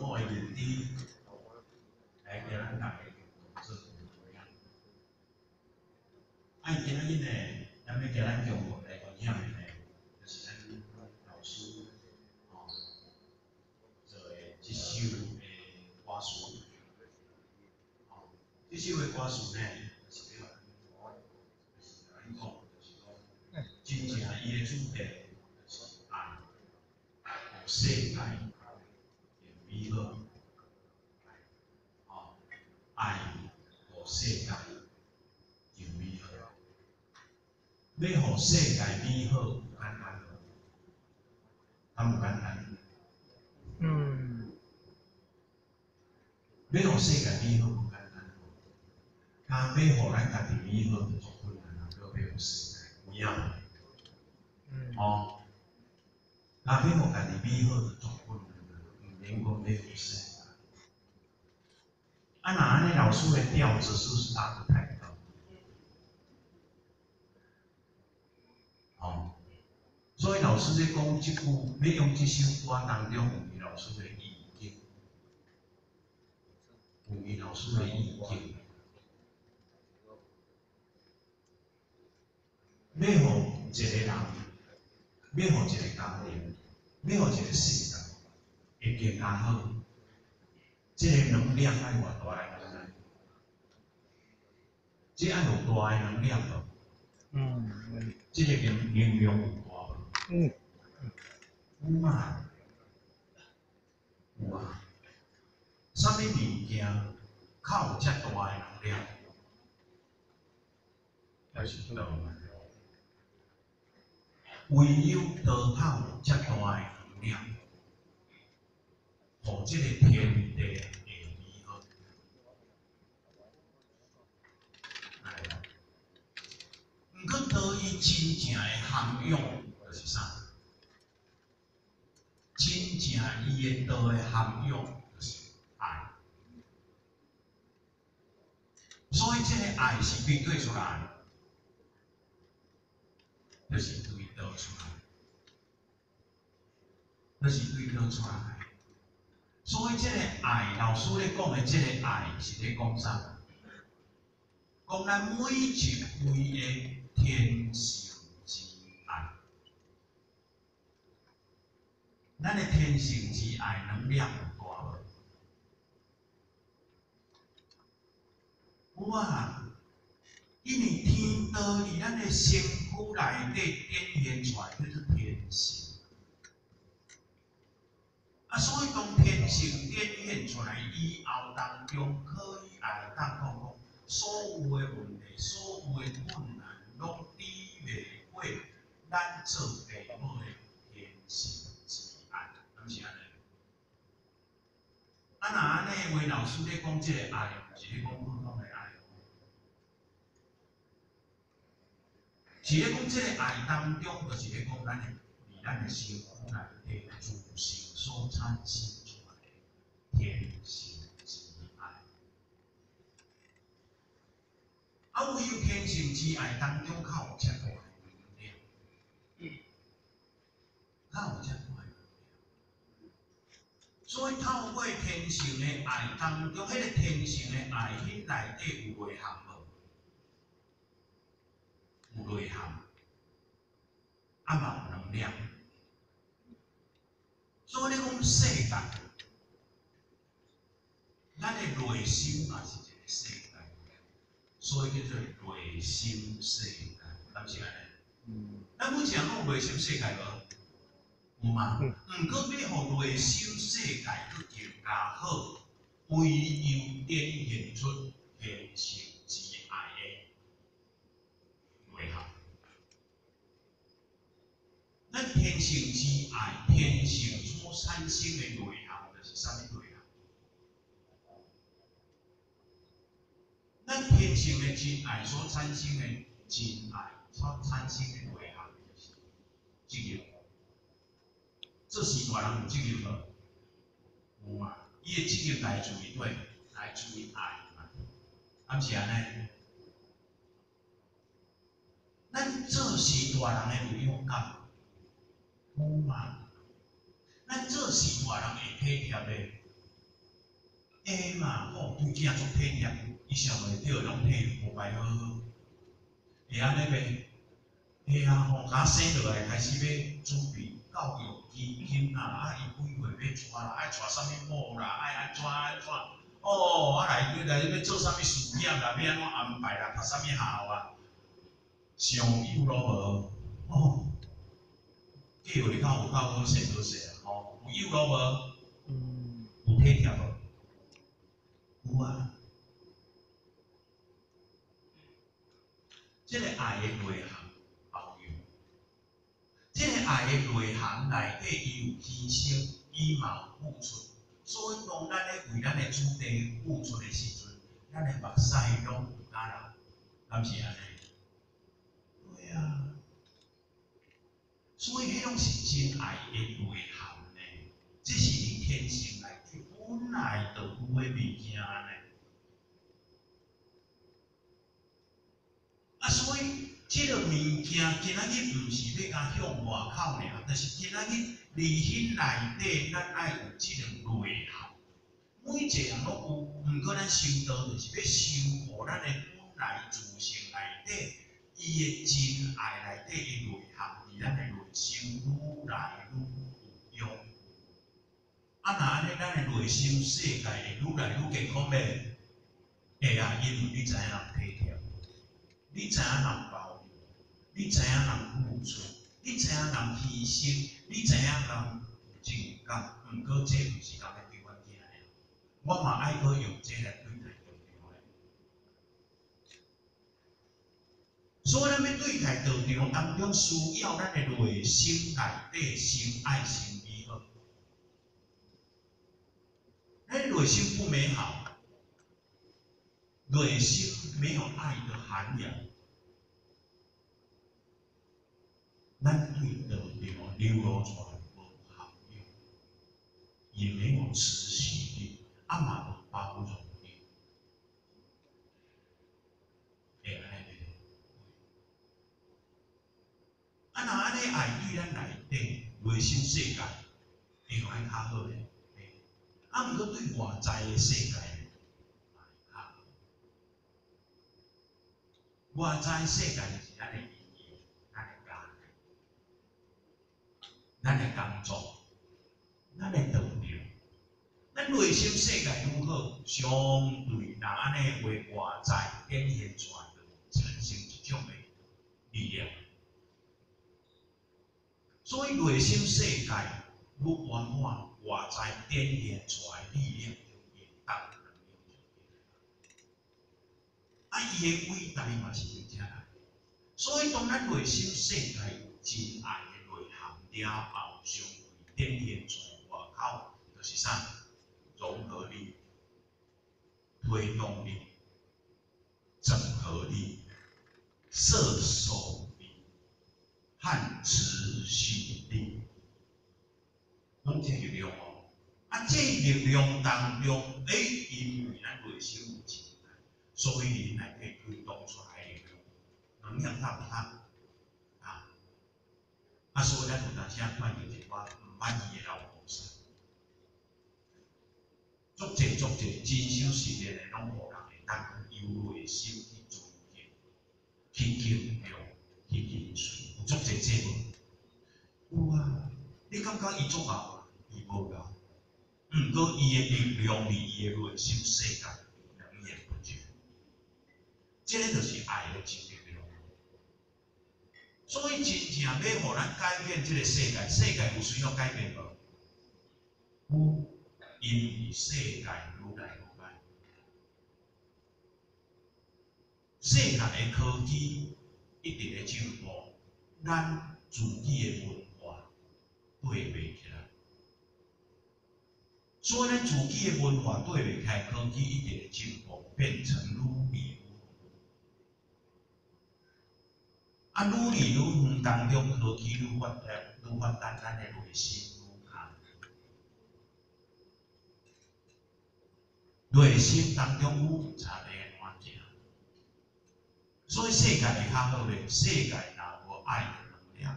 我会认知来叫咱大家共做一样。啊，今仔日呢，咱要叫咱中国来分享的呢，就是咱老师哦做的一首的歌。词。哦，这首的歌。词呢，就是要就是咱讲，就是讲，真正伊的主题就是爱，世界变美好。哦，爱互世界变美好。要互世界美好，有简单无？敢有简单？嗯，要互世界美好，有简单无？若要互咱家己美好，就足困难啦。要要互世界有影无？嗯，哦，若要互家己美好，就足困难啦。毋免讲要互世界。啊，若安尼老师的调子是不是拉得太高？哦，所以老师在讲即句，要用即首歌当中有伊老师的意境，有伊老师的意境。要互一个人，要互一个家庭，要互一个世界会更加好，即、个能量爱偌大个能量，即爱有大个能量无？嗯，即、个能能量有大无？嗯，有啊，有啊。啥物物件较有遮大个能量？还是道吗？唯有刀口有遮大个能量，互即个天地的美好。哎，毋过刀伊真正的涵养就是啥？真正伊的刀的涵养就是爱，所以这个爱是对对出来的。就是对倒出来，就是对倒出来。所以这个爱，老师咧讲的这个爱是咧讲啥？讲咱每一位的天性之爱，咱的天性之爱能量有大无？有啊。因为天道伫咱的身躯内底展现出来，叫做天性。所以当天性展现出来以后，当中可以来当讲讲，所有的问题、所有的困难，拢抵袂过咱做父母的天性之爱，敢是安尼？啊，若安尼话，老师咧讲即个爱，是咧讲普通的爱。是咧讲，即个爱当中，就是咧讲咱的，咱的身躯内底自性所产生出来的天性之爱。啊，唯有天性之爱当中，较有遮大的能量，较有遮大的能量。所以透过天性的爱当中，迄个天性的爱，迄内底有内涵无？有内涵，啊嘛有能量。所以你讲世界，咱的内心也是一个世界，所以叫做内心世界，敢是安尼？嗯，咱目前讲内心世界无？有嘛？嗯毋过要互内心世界佫更加好，唯有展现出天性之爱的内涵。咱天性之爱，天性产生的内涵，就是啥物内涵？咱天性的真爱所产生的真爱所产生的内涵，就是自由。这是大人有自由无？有嘛？伊的自由来自于对，来自于爱嘛。敢是安尼？咱这是大人的有勇敢。有嘛？咱做是大人会体贴的，A 嘛，吼，对囝做体贴，伊上袂着拢体无排好好，会安尼袂？会啊，吼，甲生落来开始要准备教育基金啊，啊，伊几岁要娶啦，爱娶啥物某啦，爱安怎安怎？哦，啊来来要做啥物事业啦，要安怎安排啦，读啥物校啊？上有咯无？哦，计划较有够好势好势啊，吼，有有咯无？嗯有体贴无？有啊。即个爱的内涵包容，即个爱的内涵内底伊有牺牲，伊嘛有付出。所以当咱咧为咱的主题付出的时阵，咱的目屎拢有干啦，敢是安尼？对啊。所以迄种是真爱的内涵呢，这是你天性内底本来就有的物件呢。啊，所以即个物件今仔日毋是要甲向外口尔，但是今仔日内心内底咱爱有即个内涵。每一个人拢有，毋过咱修道就是要修护咱的本来自性内底，伊的真爱内底因的内涵，伫咱的内心愈来愈有用。啊，若安尼，咱的内心世界会愈来愈健康咩？会啊，因为你知影人体贴。你知影人包容，你知影人付出，你知影人牺牲，你知影人情感，毋过这毋是人咧对我囝的，我嘛爱搁用这来对待道场的。所以咱要对待道场当中，需要咱的内心内底先爱心美好。咱内心不美好，内心没有爱的涵养。咱对道场流露出来无效用，也没有持续力，啊嘛无包容力，会安尼？啊，若安尼爱对咱内底内心世界会互咱较好咧，啊，毋过对外在的世界较好，外在世界就是咱的。咱的工作，咱的道场，咱内心世界如何，相对若安尼为外在展现出来，产生一种的力量。所以内心世界愈圆满，外在展现出来力量就越大，能量就越大。啊，伊的伟大嘛是伫遮来，所以当咱内心世界有真爱的内涵。了后，上会展现出来外口，就是啥？融合力、推动力、整合力、射手力和持续力，拢这力量哦。啊，这力量当中，哎，因为咱内心有情爱，所以你来可以推动出来力量，能量大不大？啊，啊所以咱有当时啊，看到一寡毋满意的老菩萨，足济足济，真修实练的，拢互人会当由内心去尊敬、去敬重、去认顺，有足济这无？有啊，你感觉伊足啊？伊无够，毋过伊的力量伫伊的内心世界能言不绝，这个就是爱的真力量。所以，真正要互咱改变即个世界，世界有需要改变无？有，因为世界愈来愈歹，世界的科技一直咧进步，咱自己的文化对袂起来。所以，咱自己的文化对袂起，科技一直咧进步，变成愈变。啊，愈离愈远当中，科技愈发达，愈发达，咱的内心愈强。内心当中愈差的环境，所以世界会较好咧。世界若无爱的能量，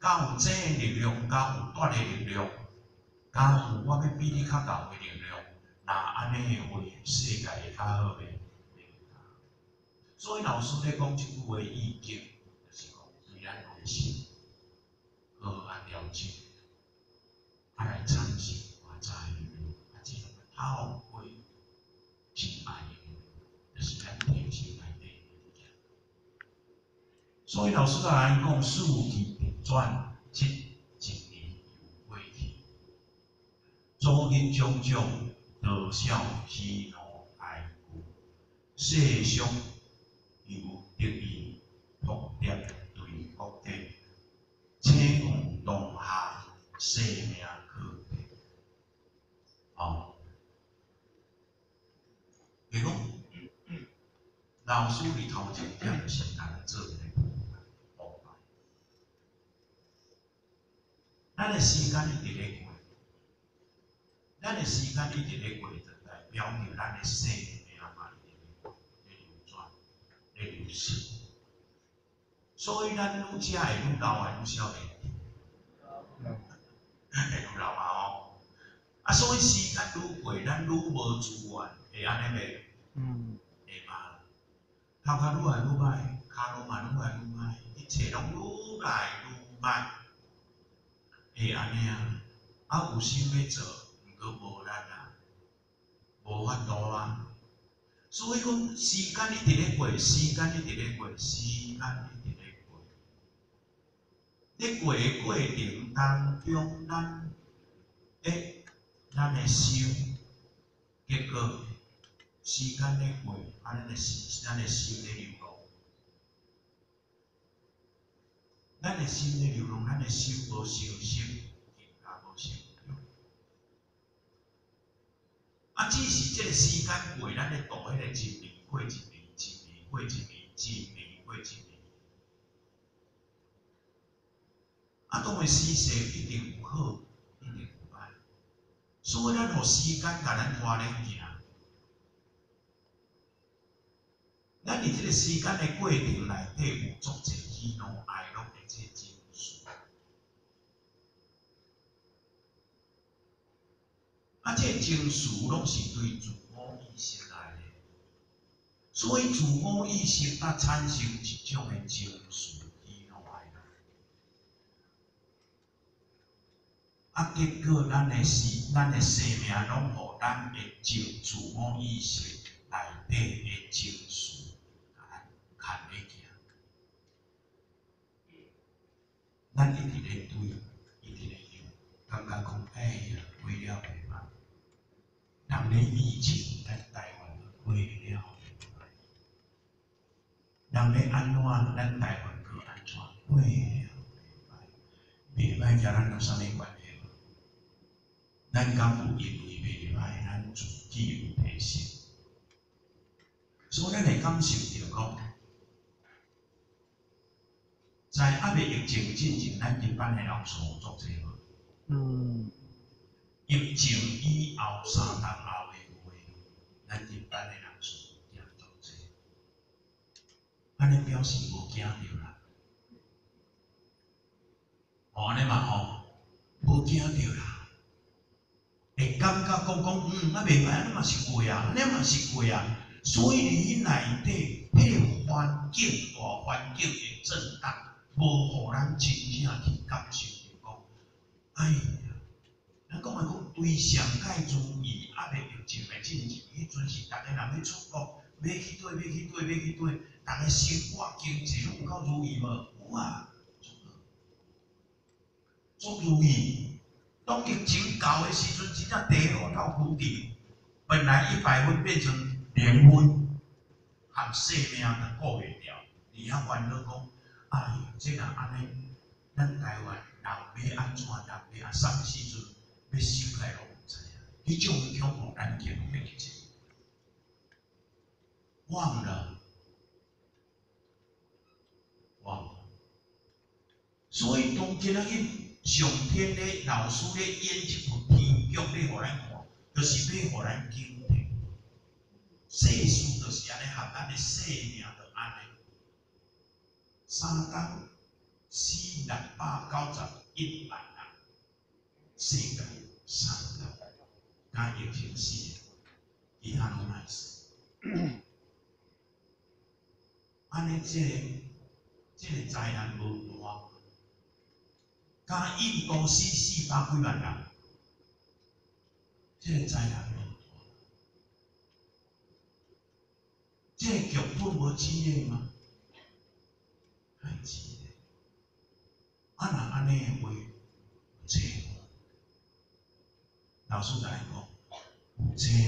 甲有正的力量，甲有大的力量，假如我要比你较高的能量，那安尼的话，世界会较好袂？所以老师咧讲即句话意见，就是讲对咱内心好啊了解，啊来参信外在，啊即种透过真爱，就是咱内心内底。所以老师来讲，事体转即一年又过去，昨日种种多少喜怒哀乐，世上。有得意，福德对国家，车往东下，生命可悲。哦，你讲，老师里头前点是咱做的明白？咱的时间一直咧过，咱的时间一直咧过，就代表着咱的生命嘛。会是，所以咱愈食会愈老，会愈少年，会愈老啊吼。啊，所以时间愈过，咱愈无资源，会安尼袂？嗯，会嘛？头壳愈来愈歹，骹路嘛愈来愈歹，一切拢愈来愈歹，会安尼啊？啊，有心要做，毋过无力啊，无法度啊。所以讲，时间一直咧过，时间一直咧过，时间一直咧过。咧过诶过程当中，咱诶，咱诶心，结果时间咧过，啊，咱诶心，咱诶心咧流动，咱诶心咧流动，咱诶心无休息，也无休息。啊，只是即个时间过，咱咧度迄个一年过一年，一年过一年，一年过一年。啊，当诶时势一定有好，一定有歹。所以咱互时间甲咱拖咧行。咱伫即个时间诶过程内底，有足侪喜怒哀乐诶即情绪。啊，这情绪拢是对自我意识来的，所以自我意识它产生一种的情绪，喜怒哀乐。啊，结果咱的是咱的生命拢互咱的自自我意识内底的情绪来牵咧行。咱一直咧对，一直咧用，感觉讲哎呀，为了。人咧疫情咱台湾过了，人咧安怎咱台湾过安怎过了？袂歹，甲咱有啥物关系？咱敢有因为袂歹，咱自己有提升，所以咱会感受着讲，在阿未疫情之前，咱一般的人数做这个，嗯。疫情以后三年后的话，咱一般的人是惊到这，安尼表示无惊着啦。哦，安尼嘛吼，无惊着啦。会感觉讲讲，嗯，啊袂歹，安尼嘛是过啊，安尼嘛是过啊。所以你内底迄个环境大环境的震荡，无互咱真正去感受着讲，哎呀。咱讲诶讲，对上界注意，啊未疫情诶进程，迄阵是逐个人要出国，要去佗，要去佗，要去佗，逐个生活经济有够如意无？有啊，足如意。当疫情到诶时阵，真正低落到谷底，本来一百分变成零分，含生命都顾袂了。而遐烦恼讲，哎，即个安尼，咱台湾人要安怎，人要安什时阵？要修改拢毋知影，迄种恐怖案件袂记者忘了，忘了。所以当今仔日上天咧，老师咧演一部天剧咧，互咱看，就是要互咱警惕。世事就是安尼，合咱的生命就安尼。三工四六百九十一万人，世界。三十，甲疫情死的，其他拢卖死。安尼，即个即个灾难无大，甲印度死四百几万人，即个灾难无大。即个剧本无钱的吗？还钱的。啊，若安尼的话，车祸，老师甲你讲，车祸，